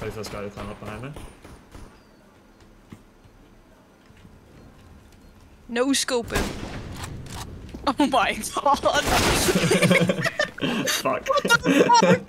Wait for this guy to climb up behind me. No scoping. Oh my god. fuck. What the Fuck.